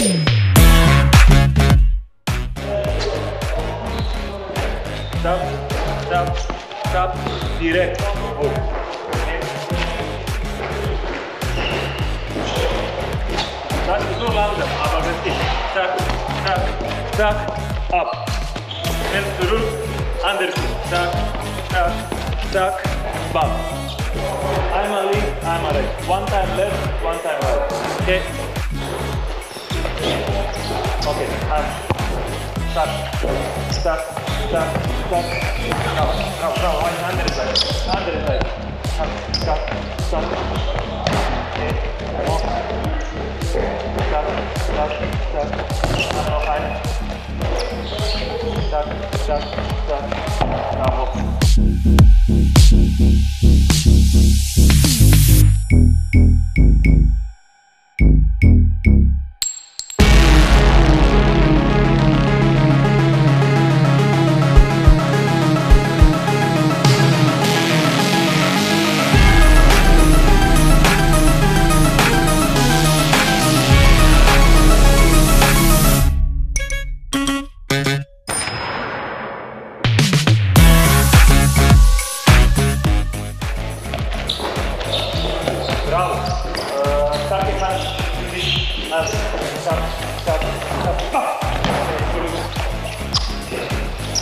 Tap, tap, tap, direto. Oh. Biraz zorlandım ama bitti. Tak, tak, tak, up. Ben durur, andersin. Tak, tak, tak, bump. I'm a lead, I'm a right. One time left, one time right. Okay. OK です。はい。スタート。スタート。スタート。スタート。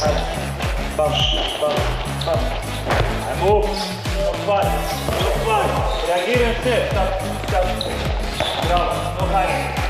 Bam, bam, bam. I move. Noch zwei, noch zwei. Reagieren schnell. Stop, stop. Bravo. Noch ein.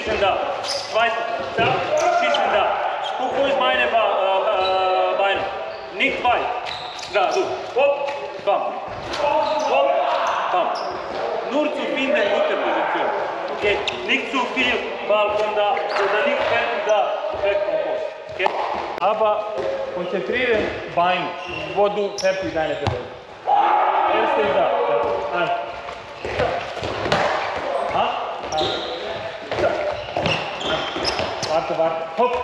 Ich schieße da. Zweite, zap, ich schieße da. Guck, wo ist meine ba äh, äh, Beine? Nicht weit. Da, du. Hopp, bam. Hopp, bam. Nur zu finden, gute Position. Okay? Nicht zu viel Ball von da oder nicht fern da weg vom Post. Okay? Aber konzentrieren Bein, wo du fertig deine Bewegung. Erste da. da. An. Anto var hopp.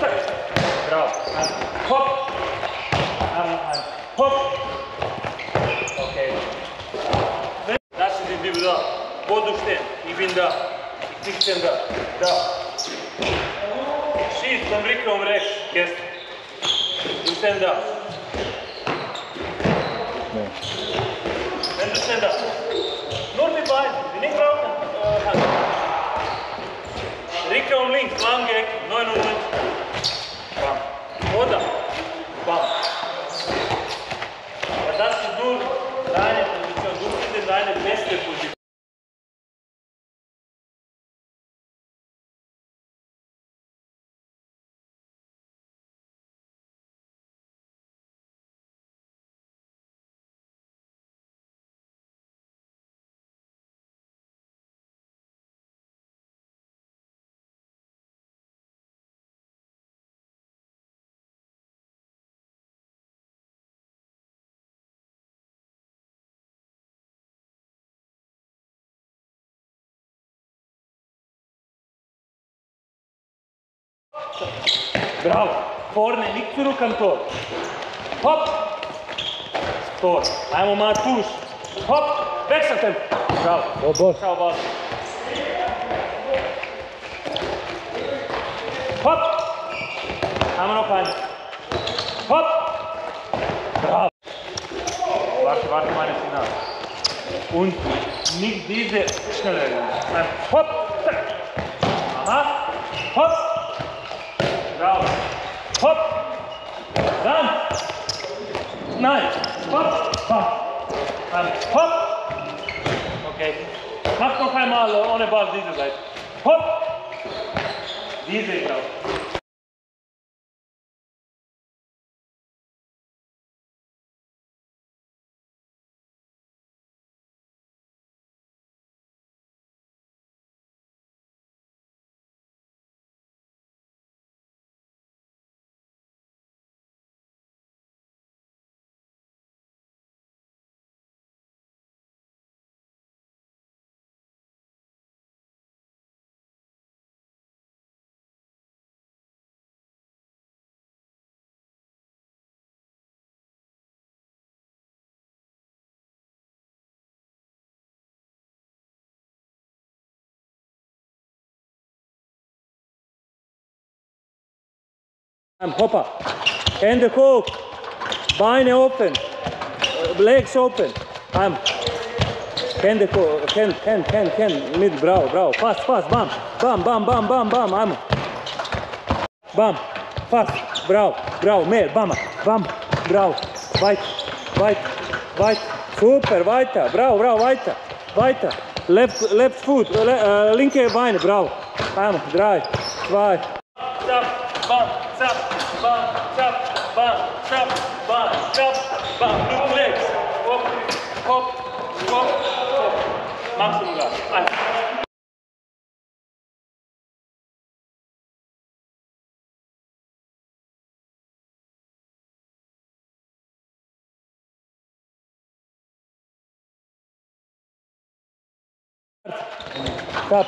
Trk. Bravo. Anto. Hopp. Arno Hans. Hopp. Ok. Naši dediğim da. Bodušte. İbin da. İkmişten da. Da. Šist sam rikrom reš. Kes. Dušten da. Ne. Ne dušten da. Lang Bravo. Vorne, nicht zurück am Tor. Hopp. Tor. Einmal mal Fuß. Hopp. Wechseltempo. Bravo. Bra boll. Ciao, Bas. Hopp. Einmal noch ein. Hopp. Bravo. Warte, warte, meine Signal. Und nicht diese schnelle. Hopp. Aha. Hopp. Hopp. Dann. Nein. Hopp. Bam. Dann. Hopp. Okay. Mach noch einmal äh, ohne Ball diese Seite. Hopp. Diese genau. Arm, hoppa. Hände hoch. Beine open. Legs open. Hände hoch. Hand, hand, hand, hand. Mid, bravo, bravo. Fast, fast. Bam. Bam, bam, bam, bam, bam. Arm. Bam. Fast. Bravo, bravo. Mehr. Bam. Bam. Bravo. Weiter. Weiter. Weiter. Super. Weiter. Bravo, bravo. Weiter. Weiter. Left, left foot. Le, äh, linke Beine. Bravo. Drei. Zwei. Bam, zap, bam, zap, bam, zap, bam, zap, legs. Hop, hop, hop, hop. Maximum. Eins. Stop.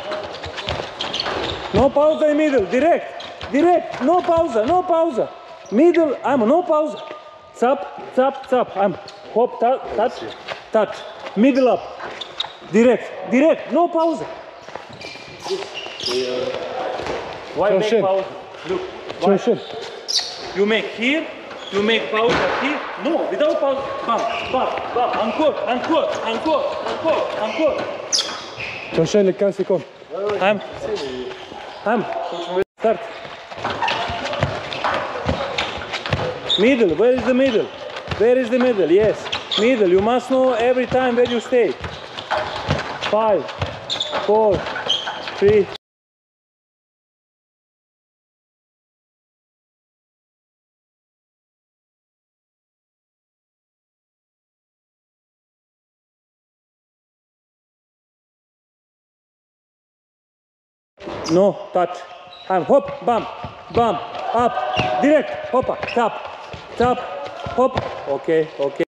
No pauza in the middle, direct, direct, no pauza, no pauza. Middle, ajmo, no pauza. Cap, cap, cap, ajmo. Hop, ta- touch, touch. Middle up. Direct, direct, no pauza. Why make pause? Look. why? You make here, you make pause here. No, without pause. Bam, bam, bam. Encore, encore, encore, encore, encore. Češen, les 15 secondes. Ajmo. Start. Middle, where is the middle? Where is the middle? Yes, middle. You must know every time where you stay. Five, four, three, No, touch. And hop, bam, bam, up, direct, hoppa, tap, tap, hop. Okay, okay.